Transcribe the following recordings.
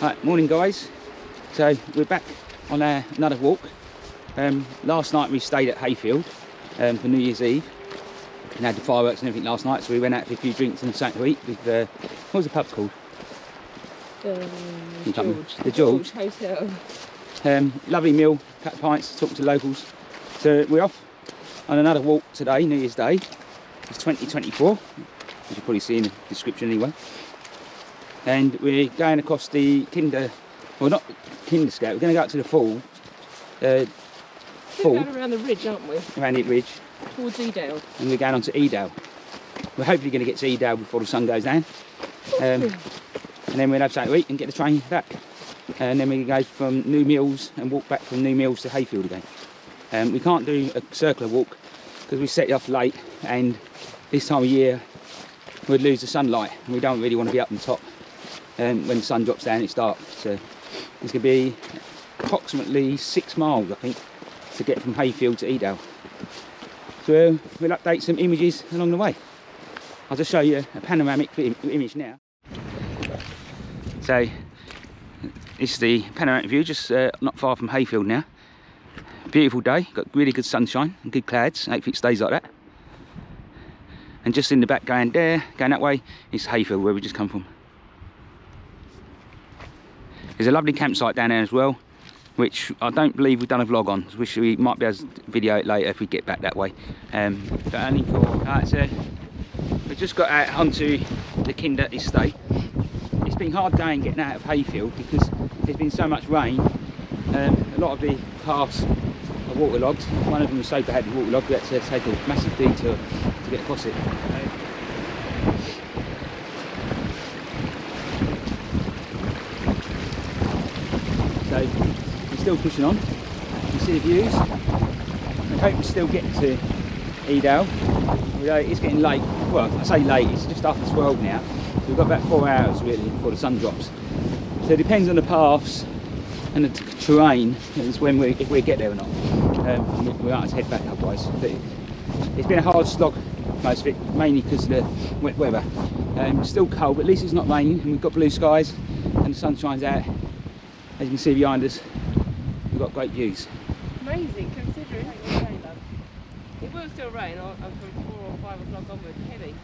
Right, morning guys. So we're back on our, another walk. Um, last night we stayed at Hayfield um, for New Year's Eve and had the fireworks and everything last night. So we went out for a few drinks and something to eat with uh, what was the pub called? The You. George. The George. Hotel. Um, lovely meal, of pints, talk to locals. So we're off on another walk today, New Year's Day. It's 2024, as you probably see in the description anyway. And we're going across the Kinder, well not Kinder Scout, we're going to go up to the fall, uh, We're fall going around the ridge, aren't we? around it ridge, Towards Edale. and we're going on to Edale. We're hopefully going to get to Edale before the sun goes down. Um, and then we'll have something to eat and get the train back. And then we go from New Mills and walk back from New Mills to Hayfield again. Um, we can't do a circular walk because we set it off late and this time of year we'd lose the sunlight and we don't really want to be up on top um, when the sun drops down it's dark. So it's going to be approximately six miles I think to get from Hayfield to Edale. So we'll update some images along the way. I'll just show you a panoramic im- image now. So it's the panoramic view, just uh, not far from Hayfield now. Beautiful day, got really good sunshine and good clouds. Hopefully it stays like that. And just in the background there, going that way, is Hayfield where we just come from. There's a lovely campsite down there as well, which I don't believe we've done a vlog on. Wish we might be able to video it later if we get back that way. Um, but only for, so we just got out onto the Kinder Estate. It's been hard going getting out of Hayfield because there's been so much rain. Um, a lot of the paths are waterlogged. One of them was so badly waterlogged we had to take a massive detour to get across it. So we're still pushing on. You see the views. I hope we still get to Edale. Although it's getting late. Well, I say late, it's just after 12 now. So we've got about four hours really before the sun drops. So it depends on the paths and the terrain is when we if we get there or not. Um, we, we might head back otherwise. But it, it's been a hard slog most of it, mainly because of the wet weather. Um, still cold, but at least it's not raining and we've got blue skies and the sun shines out. As you can see behind us, we've got great views. Amazing considering it will rain, love. It will still rain or from 4 or 5 o'clock onwards, heavy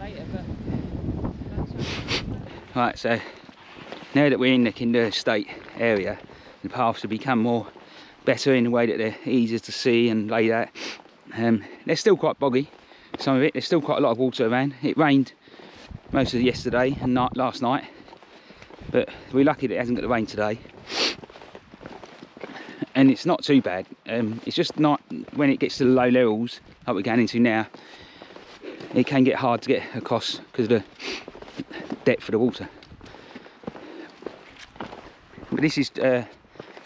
later, but that's Right, so now that we're in the Kinder Estate area, the paths have become more better in the way that they're easier to see and laid out. Um, they're still quite boggy, some of it. There's still quite a lot of water around. It rained most of yesterday and night, last night, but we're lucky that it hasn't got the rain today. And it's not too bad. Um, it's just not when it gets to the low levels, like we're going into now, it can get hard to get across because of the depth of the water. But this is uh,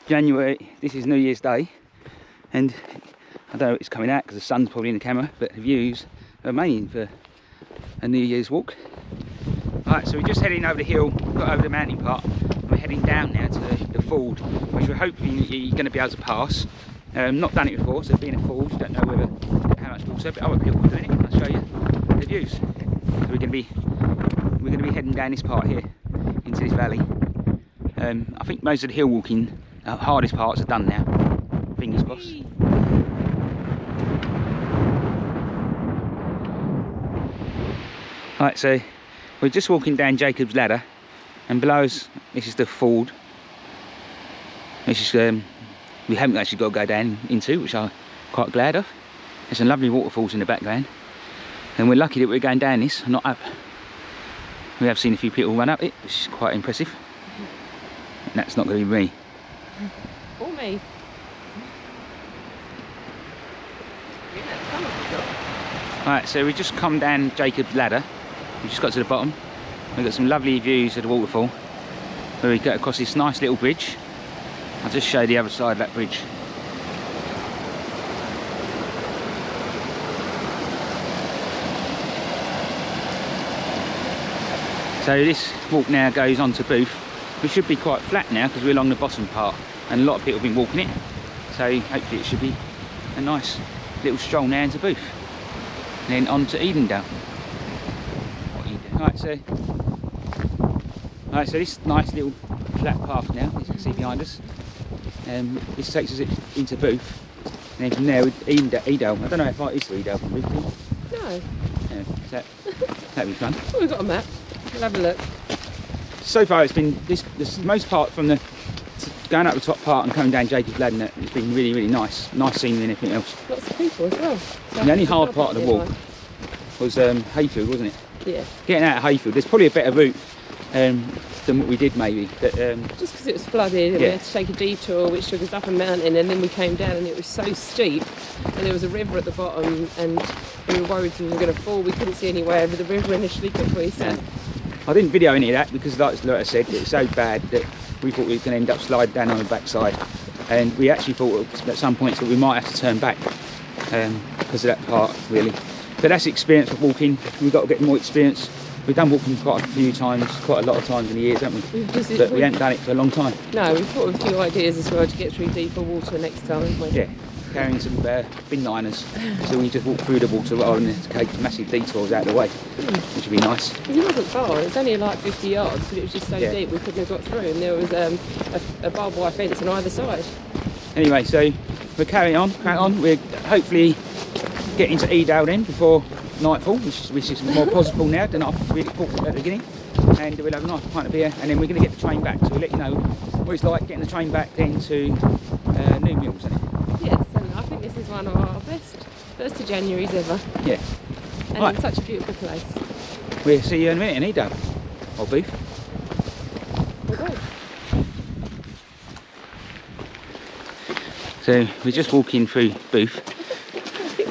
January, this is New Year's Day, and I don't know if it's coming out because the sun's probably in the camera, but the views are amazing for a New Year's walk. Alright so we're just heading over the hill, got over the mountain part, heading down now to the, ford, which we're hoping you're going to be able to pass. Um, not done it before, so being a ford, don't know whether how much water, but other people are doing it. I'll show you the views. So we're going to be we're going to be heading down this part here into this valley. Um, I think most of the hill walking, uh, hardest parts are done now. Fingers crossed. Right, so we're just walking down Jacob's Ladder, and below us, this is the ford. This is um, we haven't actually got to go down into, which I'm quite glad of. There's some lovely waterfalls in the background, and we're lucky that we're going down this, not up. We have seen a few people run up it, which is quite impressive. And that's not going to be me. Or me. Yeah, some of the shop. Right, so we've just come down Jacob's Ladder. We've just got to the bottom. We've got some lovely views of the waterfall. Where we get across this nice little bridge. I'll just show the other side of that bridge. So this walk now goes on to Booth. We should be quite flat now because we're along the bottom part and a lot of people have been walking it. So hopefully it should be a nice little stroll now into Booth. And then on to Edendale. Right, so Alright, so this nice little flat path now, as you can see behind us. Um, this takes us into Booth. And then from there, Edale. I don't know if it is to Edale from Booth. No. Yeah, so that'd be fun. Oh, we've got a map. We'll have a look. So far, it's been this, this most part from the going up the top part and coming down Jacob's Ladder. It's been really, really nice. Nice scenery and everything else. Lots of people as well. So The only hard part of the walk was um, Hayfield, wasn't it? Yeah. Getting out of Hayfield, there's probably a better route um, than what we did maybe. But um, Just because it was flooded and we had to take a detour which took us up a mountain and then we came down and it was so steep and there was a river at the bottom and we were worried we were going to fall. We couldn't see any way over the river initially, could we? So Yeah. I didn't video any of that because, like, like I said, it was so bad that we thought we were going to end up sliding down on the backside. And we actually thought at some points that we might have to turn back um, because of that part, really. But that's experience of walking. We've got to get more experience. We've done walking quite a few times, quite a lot of times in the years, haven't we? just, But we we- haven't done it for a long time. no, we've thought of a few ideas as well to get through deeper water next time. haven't we? Yeah, carrying some uh, bin liners so we just walk through the water rather than take massive detours out of the way, which would be nice. It wasn't far, it was only like 50 yards, but it was just so Yeah. deep we couldn't have got through and there was um, a, a barbed wire fence on either side. Anyway, so we're carrying on, carrying on. We're hopefully getting to Edale then before nightfall, which is, which is more possible now than I really thought at the beginning. And we'll have a nice pint of beer, and then we're going to get the train back. So we'll let you know what it's like getting the train back then to uh, New Mills? Yes, and I think this is one of our best first of January's ever. Yeah. And Right. it's such a beautiful place. We'll see you in a minute in Edale, or Booth. We'll. So we're just walking through Booth,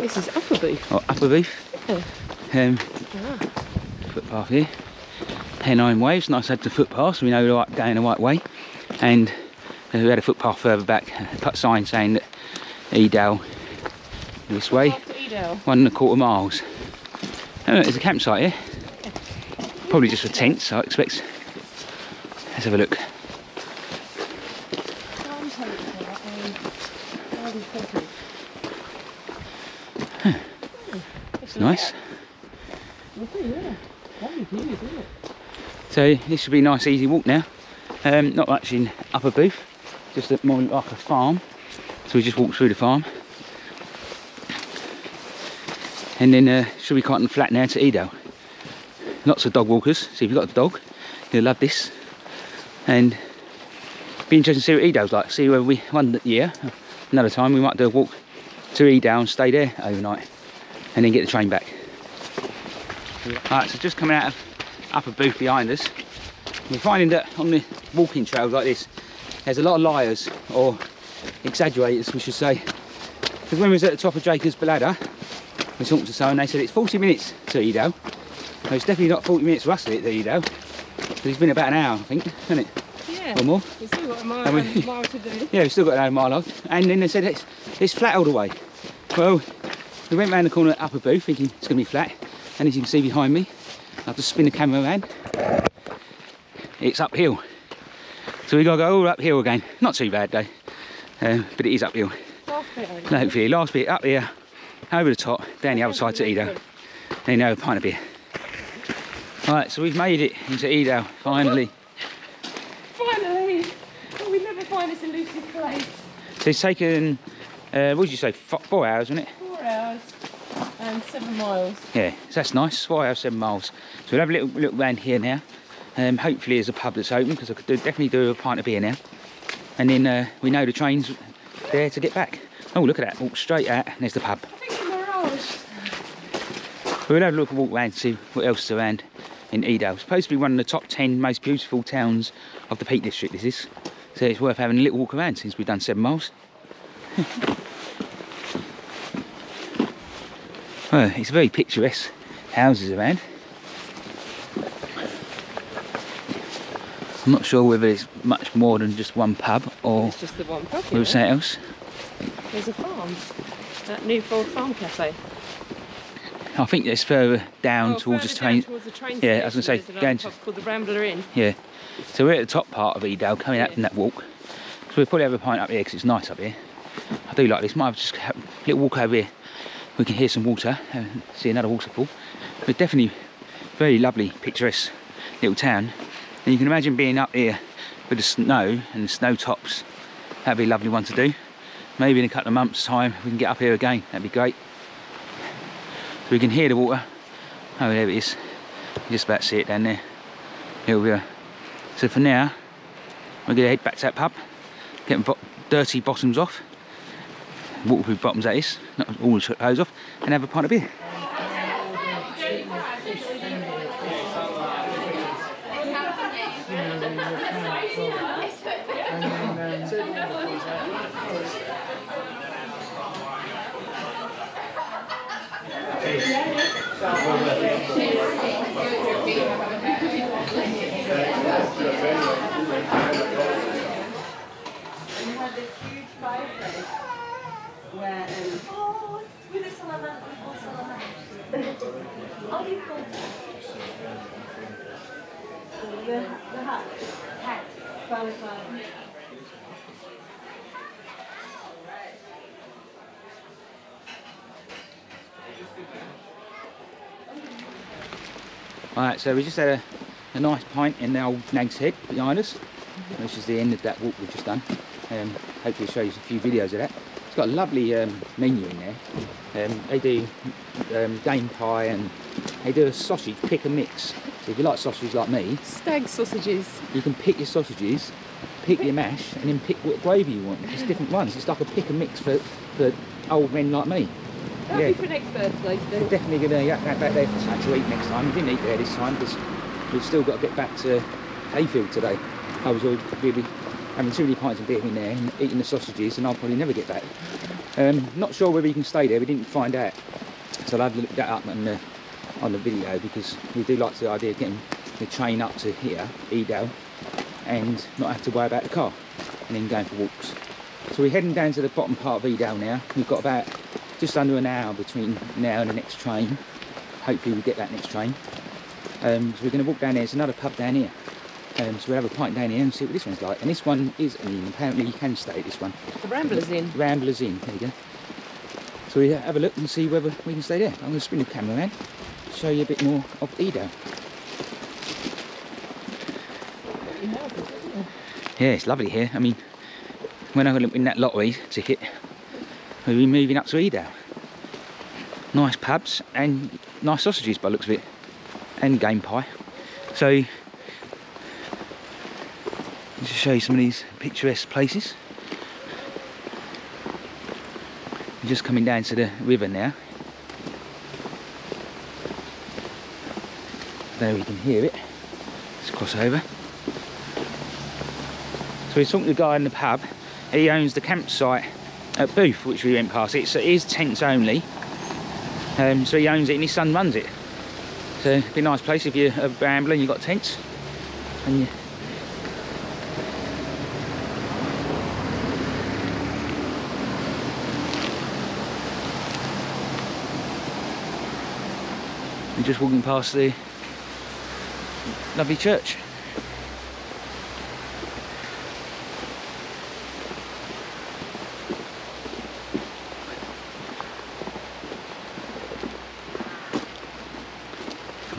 this is Upper Booth. or Upper Booth. Um, Ah, footpath here. Pennine Way's, nice had the footpath, so we know we're right, going the right way. And uh, we had a footpath further back, a put sign saying that Edale this way, Edale. one and a quarter miles. Oh, there's a campsite here. Probably just for tents, I expect. Let's have a look. It's nice. So this should be a nice easy walk now. Um, not much in Upper Booth, just more like a farm. So we just walk through the farm. And then uh, should be quite flat now to Edale. Lots of dog walkers, so if you've got a dog, you'll love this. And be interesting to see what Edale's like. See where we one year, another time we might do a walk to Edale and stay there overnight. And then get the train back. Alright, so just coming out of Upper Booth behind us, we're finding that on the walking trails like this, there's a lot of liars, or exaggerators we should say. Because when we was at the top of Jacob's Ladder, we talked to someone, they said it's 40 minutes to Edale. No, it's definitely not 40 minutes for us to Edale, because it's been about an hour, I think, hasn't it, Yeah, or more? we've still got a mile, we- a mile to do. Yeah, we've still got another mile on. And then they said it's, it's flat all the way. Well, we went round the corner at Upper Booth thinking it's going to be flat. And as you can see behind me, I'll just spin the camera around. It's uphill. So we got to go all uphill again. Not too bad though, um, but it is uphill. Last bit, I No, for you. Last bit up here, over the top, down the other side to Edale. Then have a pint of beer. Right, so we've made it into Edale, finally. Finally! Oh, we never find this elusive place. So it's taken, uh, what did you say, four hours, wasn't it? And seven miles. Yeah, so that's nice. Four have seven miles. So we'll have a little look round here now. Um, hopefully there's a pub that's open because I could do, definitely do a pint of beer now. And then uh, we know the train's there to get back. Oh, look at that. Walk straight out and there's the pub. I think it's mirage. We'll have a look, walk round, see what else is around in Edale. It's supposed to be one of the top 10 most beautiful towns of the Peak District, this is. So it's worth having a little walk around since we've done seven miles. well, it's very picturesque houses around. I'm not sure whether it's much more than just one pub or It's just the one pub. whether here. it's else. There's a farm. That Newfold Farm Cafe. I think it's further down Oh, towards further the train. towards the train Yeah, I was gonna say, station, going to- called the Rambler Inn. Yeah. So we're at the top part of Edale, coming out Yeah. from that walk. So we'll probably have a pint up here because it's nice up here. I do like this. Might have just a little walk over here. We can hear some water and see another waterfall. But definitely very lovely, picturesque little town. And you can imagine being up here with the snow and the snow tops. That'd be a lovely one to do. Maybe in a couple of months' time we can get up here again. That'd be great. So we can hear the water. Oh, there it is. You just about see it down there. Here we are. So for now, we're to head back to that pub, get dirty bottoms off, waterproof bottoms that is, not all the clothes off, and have a pint of beer. salaman, with Alright, so we just had a, a nice pint in the old Nag's Head behind us, which is the end of that walk we've just done. Um, hopefully show you a few videos of that. It's got a lovely um, menu in there. Um, they do um, game pie and they do a sausage pick and mix. So if you like sausages like me, Stag sausages. you can pick your sausages, pick your mash, and then pick what gravy you want. It's different ones. It's like a pick and mix for, for old men like me. That'll Yeah. be for next birthday, Steve. definitely going to get back there for something to eat next time. We didn't eat there this time because we've still got to get back to Hayfield today. I was all really having too many pints of beer in there and eating the sausages and I'll probably never get back. Um, not sure whether you can stay there, we didn't find out. So I'll have to look that up on the, on the video because we do like the idea of getting the train up to here, Edale, and not have to worry about the car and then going for walks. So we're heading down to the bottom part of Edale now. We've got about just under an hour between now and the next train. Hopefully we get that next train. Um, so we're going to walk down there. There's another pub down here. Um, so we'll have a pint down here and see what this one's like. And this one is, I mean, apparently you can stay at this one. The Ramblers Inn. Ramblers Inn, there you go. So we have a look and see whether we can stay there. I'm going to spin the camera around, show you a bit more of Edale. Yeah, it's lovely here. I mean, when I win that lottery ticket, we'll be moving up to Edale. Nice pubs and nice sausages by the looks of it, and game pie. So, show you some of these picturesque places. We're just coming down to the river now. There we can hear it. Let's cross over. So we're talking to the guy in the pub. He owns the campsite at Booth, which we went past. It's, it is tents only. Um, so he owns it and his son runs it. So it'd be a nice place if you're and you've got tents. And you, Just walking past the lovely church.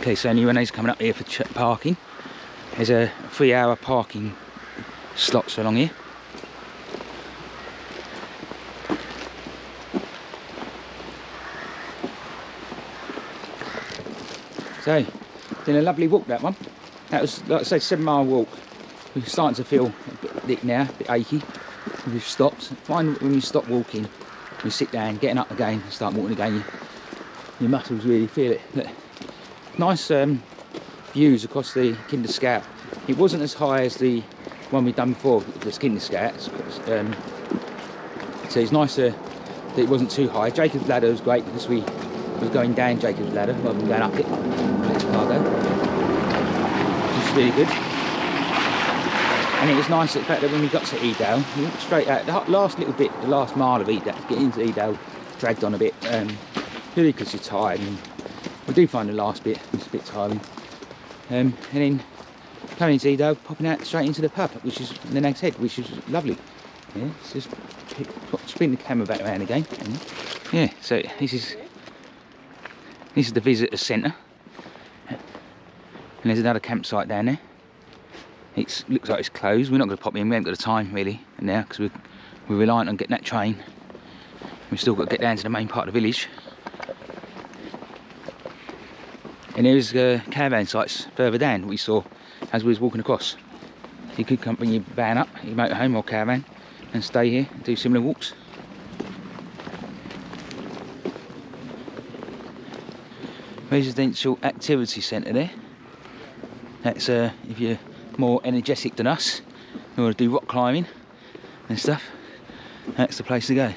Okay, so anyone who's coming up here for parking, there's a three hour parking slots along here. So, been a lovely walk that one. That was, like I say, seven mile walk. We're starting to feel a bit thick now, a bit achy. We've stopped. Find when you stop walking, you sit down, getting up again, start walking again, you, your muscles really feel it. Nice um, views across the Kinder Scout. It wasn't as high as the one we've done before, the Kinder Scouts. Um, so it's nicer that it wasn't too high. Jacob's Ladder was great because we was going down Jacob's Ladder rather than going up it. The car. Which is really good. And it was nice the fact that when we got to Edale, we went straight out. The last little bit, the last mile of Edale, getting into Edale, dragged on a bit, um, really because you're tired. And we do find the last bit, it's a bit tiring. Um, and then coming into Edale, popping out straight into the pub, which is the Nags Head, which is lovely. Yeah, just spin the camera back around again. Yeah, so this is this is the visitor centre. And there's another campsite down there. It looks like it's closed. We're not going to pop in. We haven't got the time really now because we're, we're reliant on getting that train. We've still got to get down to the main part of the village. And there's uh, caravan sites further down we saw as we was walking across. You could come bring your van up, your motorhome or caravan and stay here and do similar walks. Residential Activity Centre there. That's uh, if you're more energetic than us, you want to do rock climbing and stuff, that's the place to go.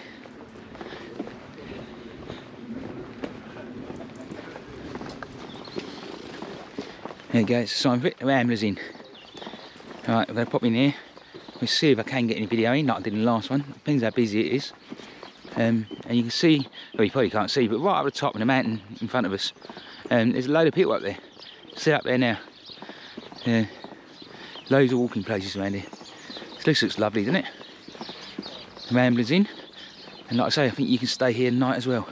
There you go, it's a sign for it, Ramblers Inn. Right, I'm going to pop in here. We'll see if I can get any video in, like I did in the last one. Depends how busy it is. Um, and you can see, well you probably can't see, but right up the top of the mountain in front of us, um, there's a load of people up there. See up there now. Yeah. Loads of walking places around here. This looks lovely, doesn't it? Ramblers Inn. And like I say, I think you can stay here night as well.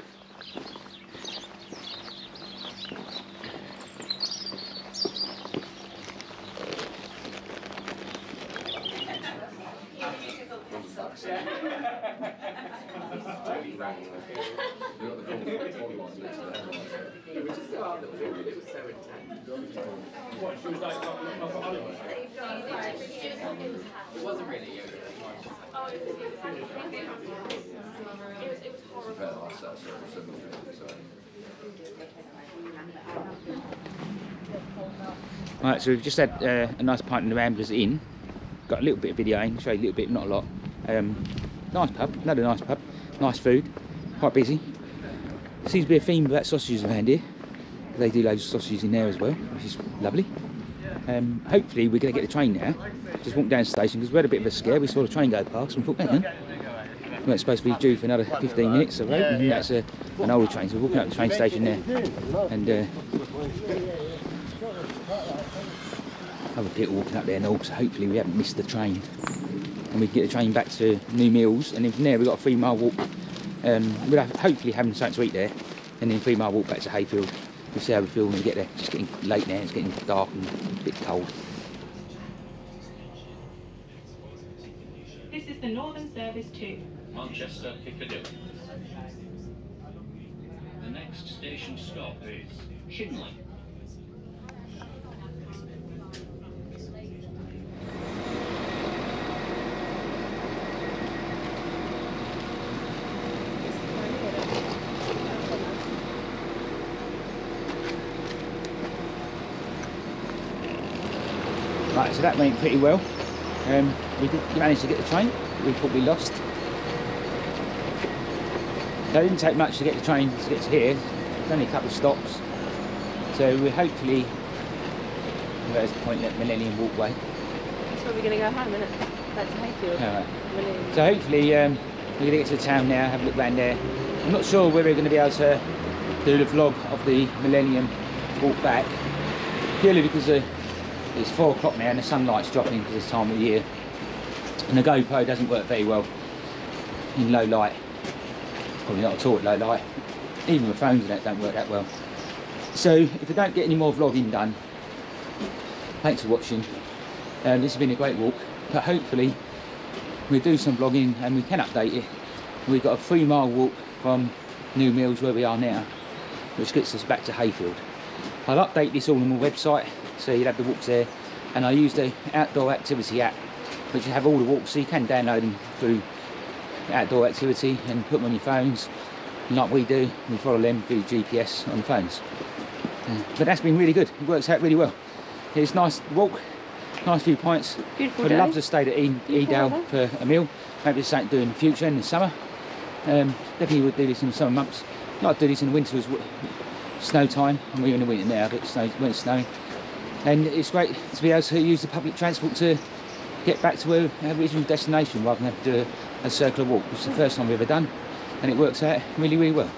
Right, so we've just had uh, a nice pint in the Ramblers Inn. Got a little bit of video in, show you a little bit, not a lot. Um, nice pub, another nice pub, nice food, quite busy. Seems to be a theme about sausages around here. They do loads of sausages in there as well, which is lovely. Um, hopefully we're going to get the train now. Just walked down the station because we had a bit of a scare. We saw the train go past and thought, hang. We weren't supposed to be due for another 15 minutes, of road, and that's a, an older train. So we're walking up the train station there. And uh, people walking up there and all, so hopefully we haven't missed the train. And we can get the train back to New Mills, and then from there we've got a three mile walk. Um, we'll have, hopefully having something to eat there, and then three mile walk back to Hayfield. We'll see how we feel when we get there. It's getting late now, it's getting dark and a bit cold. This is the Northern Service 2. Manchester Piccadilly. The next station stop is Chinley. Right, so that went pretty well. Um, we did manage to get the train. We thought we lost. It didn't take much to get the train to get to here. It's only a couple of stops. So we hopefully there's the point at Millennium Walkway. That's where we're going to go home, isn't it? Back to Hayfield. Alright. Millennium. So hopefully um, we're going to get to the town now, have a look around there. I'm not sure whether we're going to be able to do the vlog of the Millennium walk back, purely because uh, it's four o'clock now and the sunlight's dropping because it's time of year. And the GoPro doesn't work very well in low light. Probably not at all at low light. Even the phones and that don't work that well. So if I don't get any more vlogging done, thanks for watching. Um, this has been a great walk, but hopefully we'll do some vlogging and we can update it. We've got a three mile walk from New Mills where we are now, which gets us back to Hayfield. I'll update this all on my website, so you'll have the walks there. And I use the outdoor activity app, which have all the walks, so you can download them through outdoor activity and put them on your phones. And like we do, we follow them through GPS on the phones. Uh, but that's been really good. It works out really well. It's nice walk, nice few points. Beautiful Would day. love to stay at E- Beautiful Edale for a meal. Maybe it's something to do in the future in the summer. Um, definitely would do this in the summer months. Not do this in the winter as snow time. And we're in the winter now, but snow, when it's snowing. And it's great to be able to use the public transport to get back to our original destination rather than have to do a, a circular walk, which is the first time we've ever done. And it works out really, really well.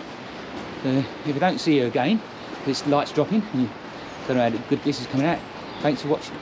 Uh, if I don't see you again, this light's dropping, and you don't know how good this is coming out. Thanks for watching.